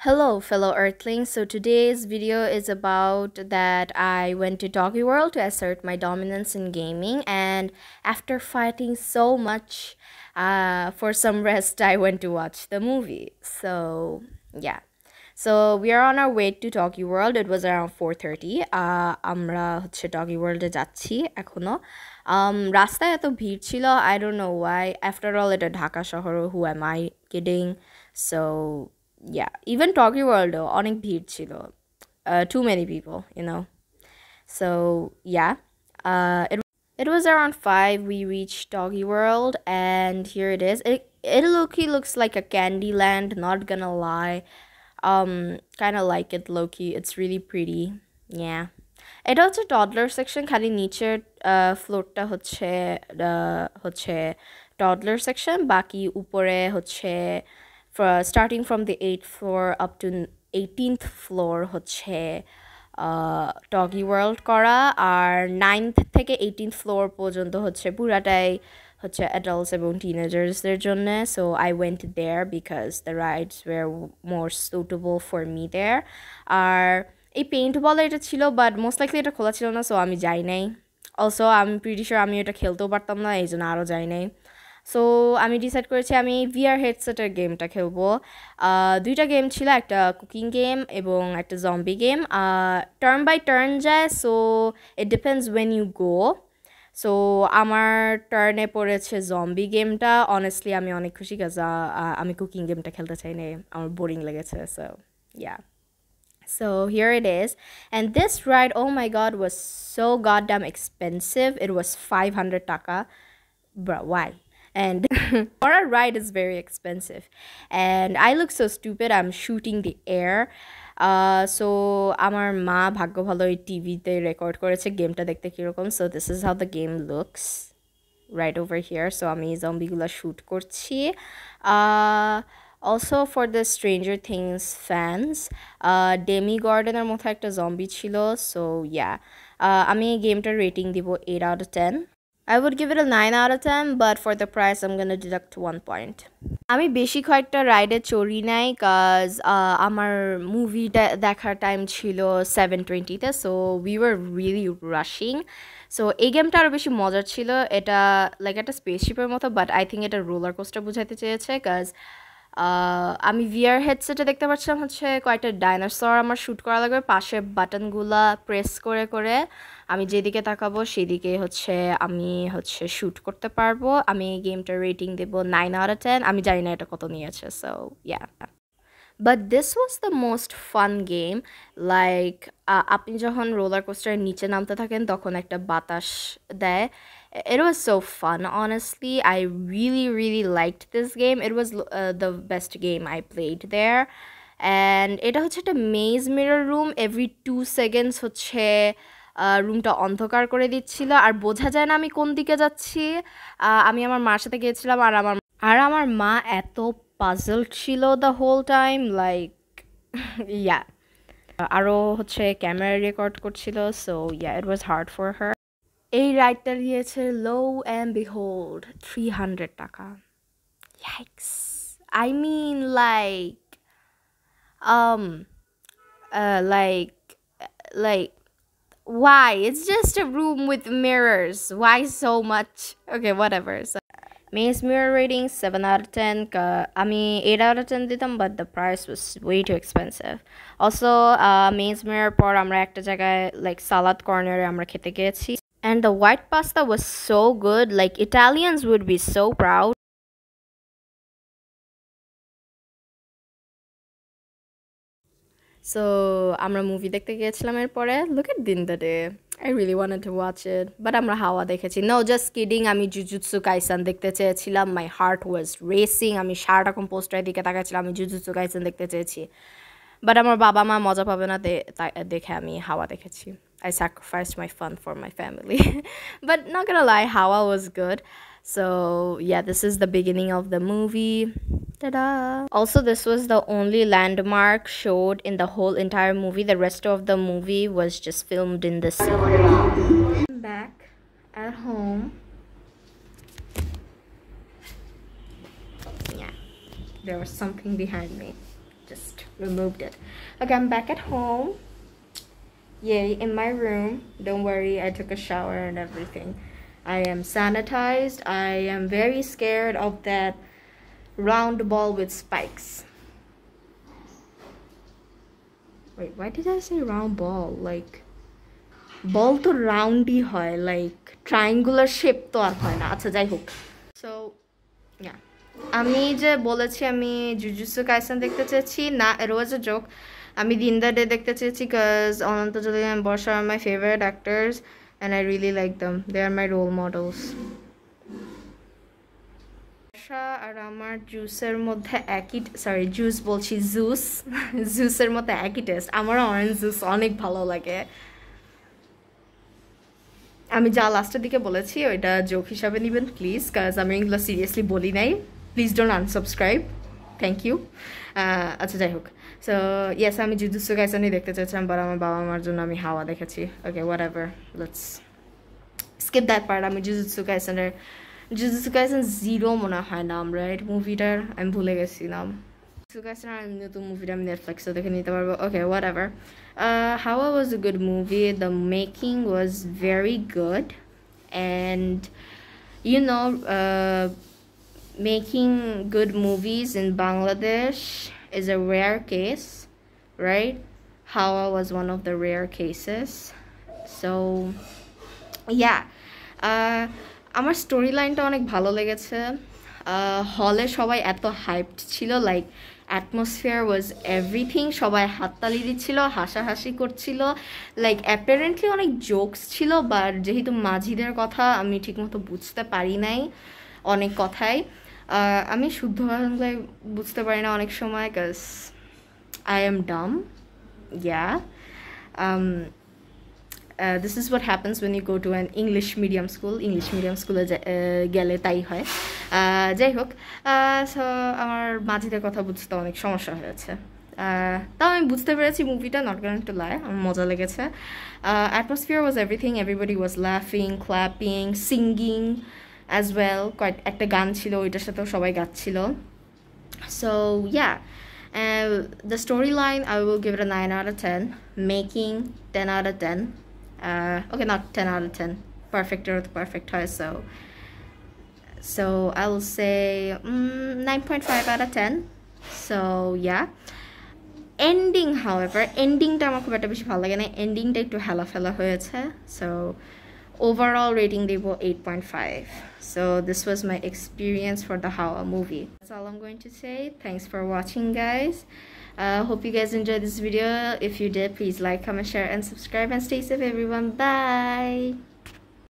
Hello, fellow Earthlings. So today's video is about that I went to Doggy World to assert my dominance in gaming, and after fighting so much uh, for some rest, I went to watch the movie. So yeah. So we are on our way to Doggy World. It was around 4:30. Uh, আমরা হচ্ছে doggy ওয়ার্ল্ডে যাচ্ছি এখনো um, রাস্তায় এত ভিড় ছিল I don't know why after all এটা ঢাকা শহর who am I kidding so yeah, even Doggy World অনেক ভিড় ছিল uh, too many people you know so yeah uh, it, it was around 5 we reached Doggy World and here it is it, it low-key looks like a candy land not gonna lie um kind of like it low-key it's really pretty yeah এটা হচ্ছে toddler section খালি নিচের ফ্লোরটা হচ্ছে হচ্ছে toddler section বাকি উপরে হচ্ছে starting from the eight floor up to eighteenth floor হচ্ছে টগি ওয়ার্ল্ড করা। আর নাইনথ থেকে এইটিনথ ফ্লোর পর্যন্ত হচ্ছে পুরাটাই হচ্ছে অ্যাডাল্টস এবং টিনেজার্সদের জন্য। So I went there because the rides were more suitable for me there are এই পেইন্ট বলে এটা ছিল বাট মোস্ট লাইকলি এটা খোলা ছিল না সো আমি যাই নাই। অলসো আমি প্রিটি আমি এটা খেলতেও পারতাম না এই জন্য আরও যাই নাই। সো আমি ডিসাইড করেছি আমি ভিআর হেডসেটের গেমটা খেলব দুইটা গেম ছিল একটা কুকিং গেম এবং একটা zombie game turn by turn যায় so it depends when you go so আমার টার্নে পড়েছে জম্বি গেমটা অনেস্টলি আমি অনেক খুশি কাজ আমি কুকিং গেমটা খেলতে চাই না আমার বোরিং লেগেছে so yeah So here it is. And this ride, oh my god, was so goddamn expensive. It was 500 taka. Bro, why? And for a ride is very expensive. And I look so stupid. I'm shooting the air. Uh, so আমার মা ভাগ্য ভালো ওই টিভিতে record করেছে গেমটা দেখতে কীরকম so this is how the game looks right over here so আমি জম্বিগুলো শ্যুট করছি also for the stranger things fans demi গার্ডেনের মতো একটা জম্বি ছিল সো ইয়া আমি এই গেমটার রেটিং দিব eight out of ten I would give it a 9 out of 10 but for the price, I'm gonna deduct one point. আমি বেশি কয়েকটা রাইডে চড়ি নাই কাজ আমার মুভিটা দেখার টাইম ছিল সেভেন টোয়েন্টিতে so we were really rushing so এই গেমটা আরও বেশি মজার ছিল। এটা লাইক একটা স্পেসশিপের মতো বাট আই থিঙ্ক এটা রোলার কোস্টার বোঝাতে চেয়েছে কাজ আমি ভিআর হেডসেটে দেখতে পাচ্ছিলাম হচ্ছে কয়েকটা ডাইনোসর আমার শ্যুট করা লাগবে। পাশে বাটনগুলা প্রেস করে করে আমি যেদিকে তাকাবো সেদিকে হচ্ছে আমি হচ্ছে শ্যুট করতে পারব। আমি গেমটার রেটিং দেবো নাইন আউট টেন আমি জানি না এটা কত নিয়েছে so yeah but this was the most fun game like আপনি যখন রোলার কোস্টারের নিচে নামতে থাকেন তখন একটা বাতাস দেয়। It was so fun honestly. I really really liked this game. It was uh, the best game i played there. And এটা হচ্ছে একটা maze mirror room every two seconds হচ্ছে রুমটা অন্ধকার করে দিচ্ছিল। আর বোঝা যায় না আমি কোন দিকে যাচ্ছি। আমি আমার মার সাথে গিয়েছিলাম আর আমার আর আমার মা এত পাজল ছিল the whole time like yeah আরও হচ্ছে ক্যামেরা রেকর্ড করছিল so yeah it was hard for her এই রাইডটা দিয়েছে lo and behold three hundred টাকা yikes I mean like um uh like like why it's just a room with mirrors why so much okay whatever so Maze mirror rating 7 out of 10 আমি 8 out of 10 দিতাম but the price was way too expensive also uh, Maze mirror পর আমরা একটা জায়গায় like salad corner আমরা খেতে গিয়েছি and the white pasta was so good, like, Italians would be so proud. So, আমরা মুভি দেখতে গিয়েছিলাম এরপরে। লুক এট দিন the day I really wanted to watch it but আমরা হাওয়া দেখেছি। নো জাস্ট কিডিং আমি জুজুৎসু কাইসান দেখতে চেয়েছিলাম। মাই হার্ট ওয়াজ রেসিং আমি সারারকম পোস্টারের দিকে তাকাচ্ছিলাম, আমি জুজুৎসু কাইসান দেখতে চেয়েছি। বাট আমার বাবা মা মজা পাবে না দেখে আমি হাওয়া দেখেছি। I sacrificed my fun for my family. but not gonna lie, Hawa was good. So yeah, this is the beginning of the movie. Ta-da! Also, this was the only landmark showed in the whole entire movie. The rest of the movie was just filmed in the city. I'm back at home. Yeah, there was something behind me. Just removed it okay i'm back at home yay in my room don't worry i took a shower and everything i am sanitized i am very scared of that round ball with spikes wait why did i say round ball like বল তো রাউন্ডই হয় like triangular shape তো আর হয় না আচ্ছা যাই হোক so আমি যে বলেছি আমি জুজুসু কাইসান দেখতে চেয়েছি না এর ওয়াজ এ জোক আমি দিন দ্য ডে দেখতে চেয়েছি বিকজ অনন্ত যদি বর্ষা আর my favourite actors and I really like them they are my role models বর্ষা আর আমার জুসের মধ্যে একই সরি জুস বলছি জুস। জুসের মধ্যে একই টেস্ট আমারও অরেঞ্জ জুস অনেক ভালো লাগে। আমি যা লাস্টের দিকে বলেছি, ওইটা জোক হিসাবে নেবেন প্লিজ কাজ আমি এগুলো সিরিয়াসলি বলি নাই। Please don't unsubscribe thank you আচ্ছা যাই হোক। সো ইয়েস আমি জুজুসু গাইসানি দেখতে চাইছিলাম বাট আমার বাবা মার জন্য আমি হাওয়া দেখেছি। Okay whatever let's skip that part আমি জুজুসু গাইসানের জুজুসু গাইসান জিরো মনে হয় নাম রাইট মুভিটার আমি ভুলে গেছি নাম জুজুসু গাইসান আমি নতুন মুভিটা আমি নেটফ্লিক্সে দেখে নিতে পারব। Okay whatever Uh, was a good movie. The making was very good, and you know, uh, making good movies in Bangladesh is a rare case, right? Hawa was one of the rare cases. So, yeah. Uh, আমার story লাইনটা অনেক ভালো লেগেছে হলে সবাই এত hyped ছিল like atmosphere was everything সবাই হাততালি দিচ্ছিল হাসাহাসি করছিল লাইক অ্যাপারেন্টলি অনেক জোকস ছিল বাট যেহেতু মাঝিদের কথা আমি ঠিকমতো বুঝতে পারি নাই অনেক কথাই আমি শুদ্ধ বাংলায় বুঝতে পারি না অনেক সময় cause I am dumb yeah this is what happens when you go to an English medium school English medium স্কুলে গেলে তাই হয়। যাই হোক সো আমার মাঝিদের কথা বুঝতে অনেক সমস্যা হয়েছে তাও আমি বুঝতে পেরেছি মুভিটা নট গোয়িং টু লাই আমার মজা লেগেছে। Atmosphere was everything everybody was লাফিং ক্ল্যাপিং সিঙ্গিং অ্যাজ ওয়েল কয়েক একটা গান ছিল ওইটার সাথেও সবাই গাচ্ছিল so yeah the storyline I will give it a 9 out of 10 making 10 out of 10 uh, okay not 10 out of 10 perfect or perfect toy so so i will say mm, 9.5 out of 10 so yeah ending however endingটা আমার খুব একটা বেশি ভালো লাগে না এন্ডিংটা একটু হেলা ফেলা হয়েছে so overall rating Dev 8.5 so this was my experience for the Hawa movie. That's all I'm going to say. Thanks for watching guys. Uh, hope you guys enjoyed this video. If you did please like comment share and subscribe and stay safe everyone. Bye